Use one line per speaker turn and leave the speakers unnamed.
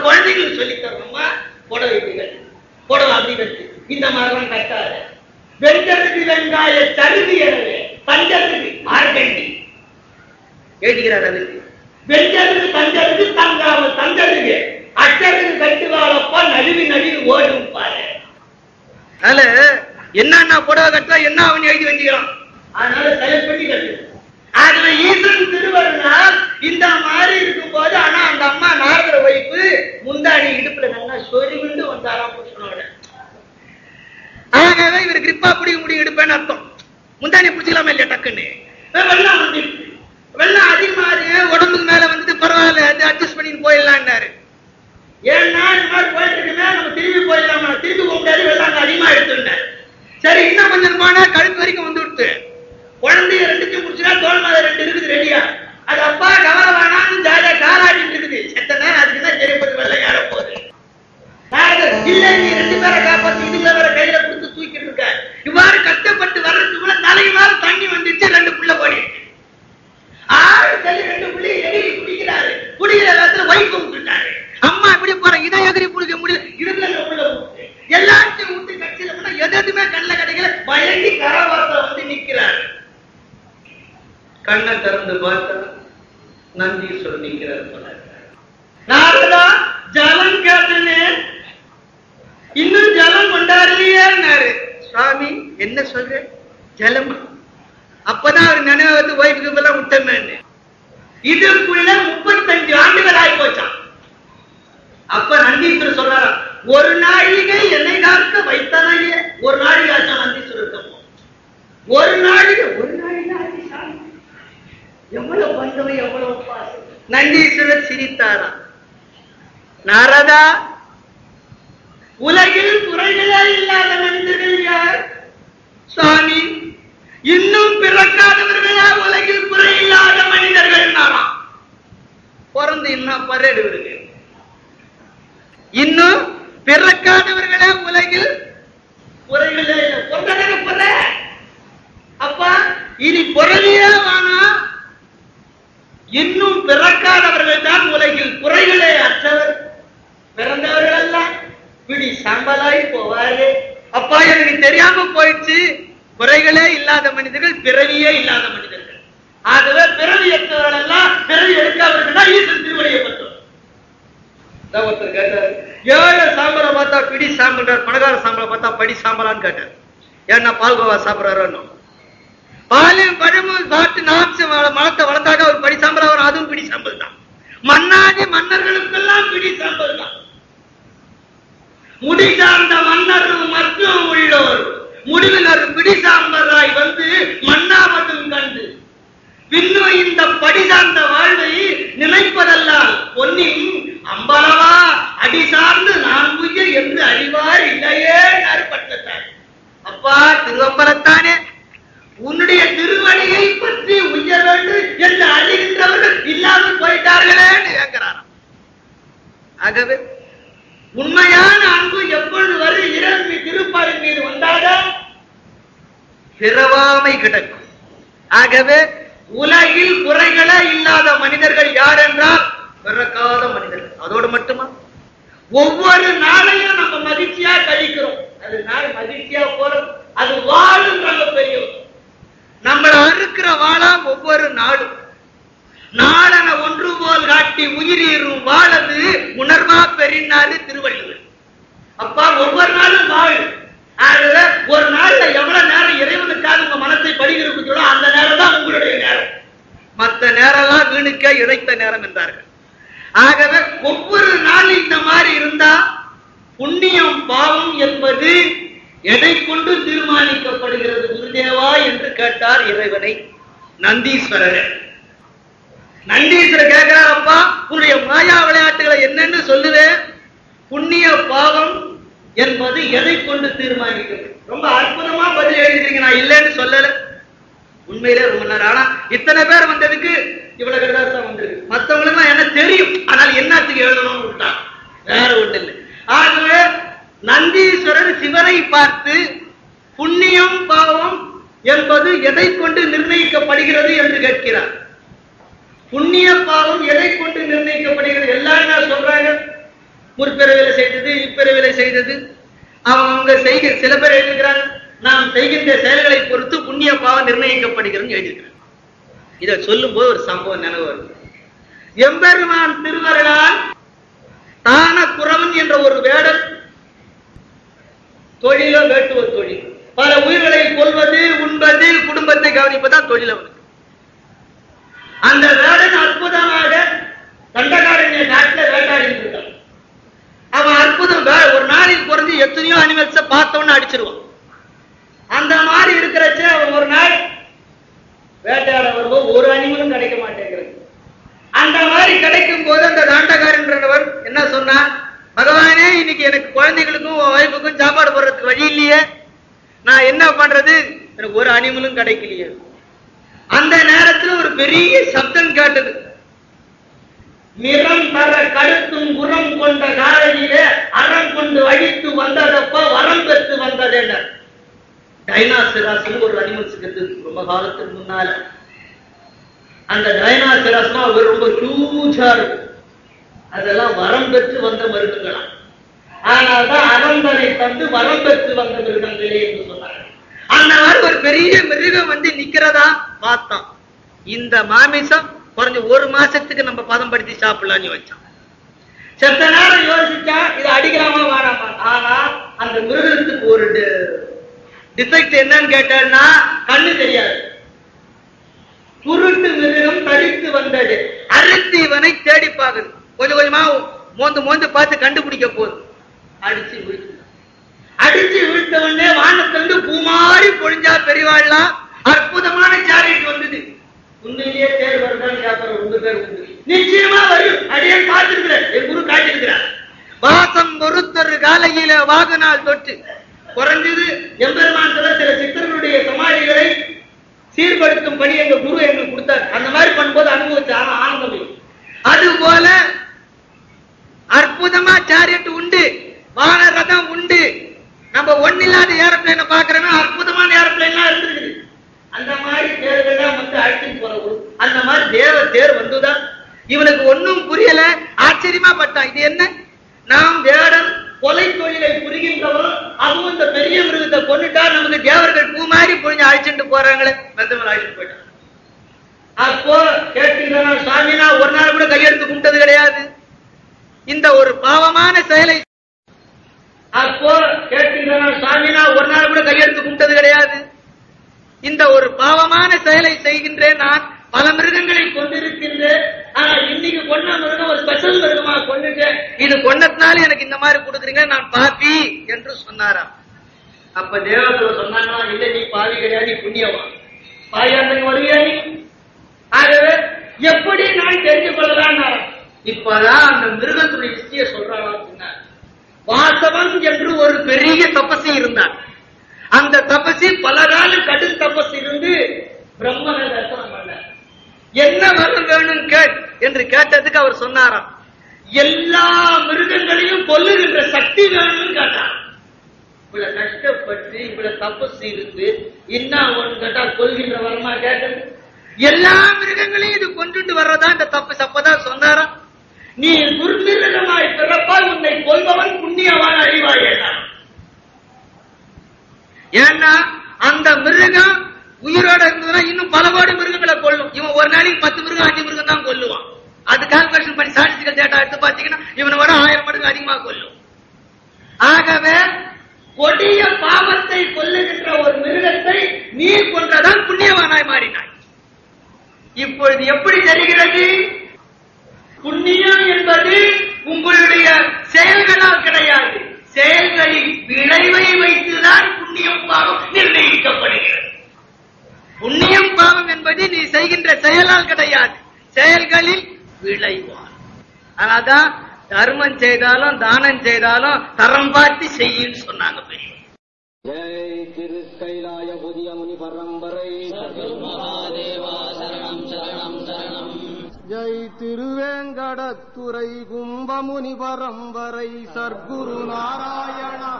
குழந்தைகளுக்கு சொல்லி தரணுமா? புடவை புடவை அப்படி கட்டு இந்த மாதிரிலாம் கட்டாத வெஞ்சத்துக்கு வெங்காய தருதி எனவே தஞ்சத்துக்கு மார்கண்டி. எழுதுகிறார் அதுக்கு வெஞ்சத்துக்கு தஞ்சத்துக்கு தங்காம தஞ்சத்துக்கு அச்சத்துக்கு கட்டுவாளப்பா நழுவி நழுவி ஓடும் பாரு அதனால என்னன்னா புடவை கட்டா என்ன அவன் எழுதி வச்சுக்கிறான்? அதனால செலக்ட் பண்ணி அதுல ஈசன் திருவருளால் இந்த மாதிரி இருக்கும்போது ஆனா அந்த அம்மா நாரதர வைப்பு முந்தாடி இடுப்புல நல்லா சொருவிண்டு வந்தாராம் புருஷனோட ஆகவே இவர் கிரிப்பா பிடிக்க முடியும் எடுப்பேன்னு அர்த்தம். முந்தானி பிடிச்சிக்கலாமா இல்லையா டக்குன்னு? அஹ் வெள்ளம் வந்துருச்சு வெள்ளம் அதிகமாறு உடம்புக்கு மேல வந்துட்டு பரவாயில்ல அது அட்ஜஸ்ட் பண்ணிட்டு போயிடலான்னாரு. ஏன்னா இந்த மாதிரி போயிட்டு இருக்குன்னா நம்ம திரும்பி போயிடலாமா? திரும்பி போக முடியாது வெள்ளம் அதிகமா எடுத்துட்டேன் சரி இன்னும் கொஞ்சம் போனா கழுத்து வரைக்கும் வந்து விடுத்து. குழந்தைய ரெண்டுத்தையும் குடிச்சுனா தோல் மேல ரெண்டு இருக்குது ரெடியா? அது அப்பா கவலவானான்னு ஜாலியா காலாடிட்டு இருக்குது. எத்தனை நேரம் அதுக்கு தான் தெரியப்பட்டு வெள்ளம் ஏற போகுது. இல்ல நீ ரெண்டு பேரை காப்பாத்தி இதுல வேற கையில கொடுத்து தூக்கிட்டு இருக்க. இவ்வாறு கஷ்டப்பட்டு வர்றதுக்குள்ள தலைக்கு தண்ணி வந்துச்சு நந்தீஸ்வரர் நிக்கிறார் போல நாரதா ஜலம் கேட்டனே இன்னும் ஜலம் கொண்டாடலையேன்னாரு. சுவாமி என்ன சொல்ற? ஜலம்? அப்பதான் அவர் நினைவு வந்து ஒய்ஃபுக்கு எல்லாம் விட்டமேன்னு இதற்குள்ள முப்பத்தஞ்சு ஆண்டுகள் ஆகி போச்சான் அப்ப நந்தீஸ்வரர் சொல்றாராம் ஒரு நாழிகை என்னை காக்க வைத்தனையே. ஒரு நாழிகை ஆச்சா நந்தீஸ்வரர் தப்போம். ஒரு நாழிகை ஒரு நாழிகை எவ்வளவு பந்தவை எவ்வளவு பாசம் நந்தீஸ்வரர் சிரித்தாராம். நாரதா உலகில் குறைகளே இல்லாத மனிதர்கள் யார்? சுவாமி இன்னும் பிறக்காதவர்களா உலகில் குறை இல்லாத மனிதர்கள்? நாராம். பிறந்து இன்னும் பரேடு இன்னும் பிறக்காதவர்களா உலகில்? குறைகளே இல்லை அப்பா இனி பொருள் வேணாம் இன்னும் பிறக்காதவர்கள் தான் உலகில் குறைகளே அற்றவர். பிறந்தவர்கள் எல்லாம் பிடி சாம்பலாய் போவாரு. அப்பா எனக்கு தெரியாம போயிடுச்சு. குறைகளே இல்லாத மனிதர்கள் பிறவியே இல்லாத மனிதர்கள். ஆகவே பிறவி எடுத்தவர்கள் எல்லாம் பிறவி எடுக்காதவர்கள்னா ஈசன் திருவடியை பற்றும். ஒருத்தர் கேட்டாரு. ஏழை சாம்பலை பார்த்தா பிடி சாம்பல்றார் பணக்கார சாம்பலை பார்த்தா படி சாம்பலான்னு கேட்டார். ஏன்னா பால்கோவா சாப்பிடுறாரு பாலையும் பழமும் சாப்பிட்டு நாச்சு மரத்தை வளர்த்தாக்க ஒரு படி சாம்பல் அவர் அதுவும் பிடி சாம்பல் தான். மன்னாதி மன்னர்களுக்கெல்லாம் பிடி சாம்பல் முடி சார்ந்த மற்றும் உள்ளோர். முடிவினர் பிடி சார்ந்ததாய் வந்து மன்னாவதும் கண்டு. பின்னும் இந்த படி சார்ந்த வாழ்வை நினைப்பதல்லால் பொன்னின் அம்பளவா அடி சார்ந்து நான் உயிர் என்று அறிவார் இல்லையே நறுபட்டத்தார் ஆகவே உண்மையான அன்பு எப்பொழுது வரை இரவு திருப்பாடின் மீது வந்தாலும் பிறவாமை கிடக்கும். ஆகவே உலகில் குறைகளே இல்லாத மனிதர்கள் யார் என்றால் பிறக்காத மனிதர்கள். அதோடு மட்டுமா? ஒவ்வொரு நாளையும் நம்ம மகிழ்ச்சியா கழிக்கிறோம். அது நாள் மகிழ்ச்சியா போறோம். அது வாழும் பெரியவர் நம்மள அறுக்கிற வாழா ஒவ்வொரு நாளும். நாள் ஒன்று காட்டி உயிரீரும் வாழது உணர்வா பெறினாரு திருவள்ளுவர். அப்பா ஒவ்வொரு நாளும் வாழ் ஆகவே ஒரு நாள்ல எவ்வளவு நேரம் இறைவனுக்காக உங்க மனத்தை படுகிறோம் அந்த நேரம் தான் உங்களுடைய நேரம். மத்த நேரம்லாம் வீணுக்க இறைத்த நேரம் என்றார்கள். ஆகவே ஒவ்வொரு நாளும் இந்த மாதிரி இருந்தா புண்ணியம் பாவம் என்பது எதை கொண்டு தீர்மானிக்கப்படுகிறது குருதேவா என்று கேட்டார் இறைவனை நந்தீஸ்வரர். நந்தீஸ்வரர் கேட்கிறார் அப்பா உன்னுடைய மாயா விளையாட்டுகளை என்னன்னு சொல்லுவேன் புண்ணிய பாவம் என்பது எதை கொண்டு தீர்மானிக்கிறது? ரொம்ப அற்புதமா பதில் எழுதிக்கிறீங்க நான் இல்லைன்னு சொல்லல. உண்மையிலே ரொம்ப நேரம் ஆனா இத்தனை பேர் வந்ததுக்கு இவ்வளவு கடிதாசம் வந்திருக்கு. மத்தவங்களுக்கு என்ன தெரியும்? ஆனால் என்னத்துக்கு எழுதணும்னு விட்டான். வேற ஒண்ணு இல்லை. ஆகவே நந்தீஸ்வரர் சிவனை பார்த்து புண்ணியம் பாவம் என்பது எதை கொண்டு நிர்ணயிக்கப்படுகிறது என்று கேட்கிறார். புண்ணிய பாவம் எதை கொண்டு நிர்ணயிக்கப்படுகிறது? எல்லாரும் என்ன சொல்றாங்க? முற்பிறவில செய்தது இப்பிறவிலை செய்தது. அவங்க செய்கிற சில பேர் எழுதுகிறாங்க நாம் செய்கின்ற செயல்களை பொறுத்து புண்ணிய பாவம் நிர்ணயிக்கப்படுகிறது எழுதியிருக்கிறாங்க. இதை சொல்லும் போது ஒரு சம்பவம் நினைவு வருது. எம்பெருமான் திருவருளால் தான குரவன் என்ற ஒரு வேடல் தொழிலோ வேட்டுவ தொழில். பல உயிர்களை கொல்வது உண்பது குடும்பத்தை கவனிப்பதுதான் தொழில் அவனுக்கு. அந்த வேடன் அற்புதமாக தண்டகாரங்க காட்டில் வேட்டாடிட்டு இருக்கான். அவன் அற்புதம் வே- ஒரு நாளில் குறைஞ்சு எத்தனையோ அனிமல்ஸை பார்த்தோன்னு அடிச்சிருவான். அந்த மாதிரி இருக்கிறச்ச அவன் ஒரு நாள் வேட்டையாட வரும்போது ஒரு அனிமலும் கிடைக்க மாட்டேங்கிறது. அந்த மாதிரி கிடைக்கும் போது அந்த தாண்டகாரன்றவர் என்ன சொன்னார்? பகவானே இன்னைக்கு எனக்கு குழந்தைகளுக்கும் உன் ஒய்ஃபுக்கும் சாப்பாடு போடுறதுக்கு வழி இல்லையே. நான் என்ன பண்றது? எனக்கு ஒரு அனிமலும் கிடைக்கலையே. அந்த நேரத்துல ஒரு பெரிய சப்தம் கேட்டது. நிறம் தர கருத்தும் குரம் கொண்ட காலையிலே அறம் கொண்டு அழித்து வந்ததப்ப வரம் பெற்று வந்ததென்ன டைனாசிராஸ்னு ஒரு அனிமல்ஸ் இருக்குது ரொம்ப காலத்துக்கு முன்னால. அந்த டைனாசிராஸ்னா அவர் ரொம்ப ஹியூஜா இருக்கும். அதெல்லாம் வரம் பெற்று வந்த மிருகங்களாம். ஆனால்தான் அறந்தனை தந்து வரம் பெற்று வந்த மிருகங்களே என்று சொன்னாங்க அந்த மாதிரி ஒரு பெரிய மிருகம் வந்து நிக்கிறதா பார்த்தான் இந்த மாமிசம் குறைஞ்ச ஒரு மாசத்துக்கு நம்ம பதம் படுத்தி சாப்பிடலாம்னு வச்சான் செத்த நேரம் யோசிச்சா இது அடிக்கலாமா வேணாமா? ஆனா அந்த மிருகத்துக்கு ஒரு டிஃபெக்ட் என்னன்னு கேட்டேன்னா கண்ணு தெரியாது. குருட்டு மிருகம் தடித்து வந்தது. அறுத்து இவனை தேடி பார்க்குது. கொஞ்சம் கொஞ்சமா மோந்து மோந்து பார்த்து கண்டுபிடிக்க போகுது. அடிச்சு முடிச்சு. அடிச்சு விழுத்த உடனே வானத்திலிருந்து பூமாறி பொழிஞ்சா பெரியவாள்லாம் அற்புதமான சேரிட் வந்தது. உண்மையிலேயே தேர் வருதான்னு கேட்கிற உங்க பேர் உண்டு. நிச்சயமா வரும். அடியே பார்த்திருக்கிறேன் என் குரு காட்டியிருக்கிறார். வாசம் பொறுத்தொரு காலையில வாகனால் தொட்டு குறைஞ்சது எம்பெருமான் சில சில சித்தர்களுடைய சமாதிகளை சீர்படுத்தும் பணி எங்க குரு எங்களுக்கு கொடுத்தார். அந்த மாதிரி பண்ணும்போது அனுபவிச்சு ஆனந்தம் அது போல அற்புதமா சாரியட் உண்டு. வான ரதம் உண்டு. நம்ம ஒன்னில்லாத ஏரோப்ளைனை பாக்குறோம்னா அற்புதமான ஏரோப்ளைன்லாம் இருந்திருக்குது. அந்த மாதிரி தேர்கள்லாம் வந்து அழைச்சிட்டு போற அந்த மாதிரி தேவ தேர் வந்துதான். இவனுக்கு ஒன்னும் புரியல. ஆச்சரியமா பட்டான். இது என்ன? நாம் வேடன் கொலை தொழிலை புரிகின்றவரும் அதுவும் இந்த பெரிய மிருகத்தை கொண்டுட்டா நமக்கு தேவர்கள் பூ மாதிரி புரிஞ்சு அழைச்சிட்டு போறாங்களே. மெத்தவன் அழைச்சிட்டு போயிட்டான். அப்போ கேட்டீங்கன்னா சாமி நான் ஒரு நாள் கூட கையெடுத்து கும்பிட்டது கிடையாது. இந்த ஒரு பாவமான செயலை அப்போ கேட்டீங்கன்னா சாமி நான் ஒரு நாள் கூட கையெழுத்து கும்பிட்டது கிடையாது. இந்த ஒரு பாவமான செயலை செய்கின்றேன் நான் பல மிருகங்களை கொண்டிருக்கின்றேன் ஆனா இன்னைக்கு கொன்ன மிருகம் ஒரு ஸ்பெஷல் மிருகமா கொண்டுட்டேன் இது கொண்டதுனால எனக்கு இந்த மாதிரி கொடுக்குறீங்க நான் பாப்பி என்று சொன்னாராம். அப்ப தேவத்துல சொன்னாங்க இல்ல நீ பாவி கிடையாது நீ புண்ணியவான் பாயாந்தங்க வருவியா நீ ஆகவே எப்படி நான் தெரிஞ்சு கொள்ளலாம் இப்பதான் அந்த மிருகத்துடைய விஷயம் சொல்றாங்க சொன்னார். வாசவன் என்று ஒரு பெரிய தபசி இருந்தான் அந்த தபசி பல காலம் கடும் தபஸ் இருந்து பிரம்மனை தரிசனம் பண்ணார். என்ன வரம் வேணும் கேட் என்று கேட்டதுக்கு அவர் சொன்னாராம். எல்லா மிருகங்களையும் கொல்லுகின்ற சக்தி வேணும்னு கேட்டார் இவ்வளவு கஷ்டப்பட்டு இவ்வளவு தபஸ் இருந்து என்ன ஒன்று கேட்டா கொள்கின்ற வரமா கேட்டது? எல்லா மிருகங்களையும் இது கொண்டுட்டு வர்றதா இந்த தப்பு அப்பதான் சொன்னாராம். நீ துர்மிருகமாய் பிறப்பால் உன்னை கொல்பவன் புண்ணியவான் அறிவாயேனா ஏன்னா அந்த மிருகம் உயிரோட இருந்ததுன்னா இன்னும் பல கோடி மிருகங்களை கொல்லும். இவன் ஒரு நாளைக்கு பத்து மிருகம் அஞ்சு மிருகம் தான் கொல்லுவான். அது கால்குலேஷன் பண்ணி ஸ்டாட்டிஸ்டிக்கல் டேட்டா எடுத்து பாத்தீங்கன்னா இவனை விட ஆயிரம் மடங்கு அதிகமா கொல்லும். ஆகவே கொடிய பாவத்தை கொல்லுகின்ற ஒரு மிருகத்தை நீ கொன்றதான் புண்ணியவானாய் மாறினாய். இப்பொழுது எப்படி தெரிகிறது? புண்ணியம் என்பது உங்களுடைய செயல்களால் கிடையாது. செயல்களின் விளைவை வைத்துதான் புண்ணியம் பாவம் நிர்ணயிக்கப்படுகிறது. புண்ணியம் பாவம் என்பது நீ செய்கின்ற செயலால் கிடையாது. செயல்களில் விளைவால். அதான் தர்மம் செய்தாலும் தானம் செய்தாலும் தரம் பார்த்து செய்யுன்னு சொன்னாங்க பெரியவங்க.
ஜெய் திருக்கைலாய புதிய முனி பரம்பரை
ஜெய் கடத்துரை கும்பமுனி பரம்பரை சர்க்குரு நாராயணா.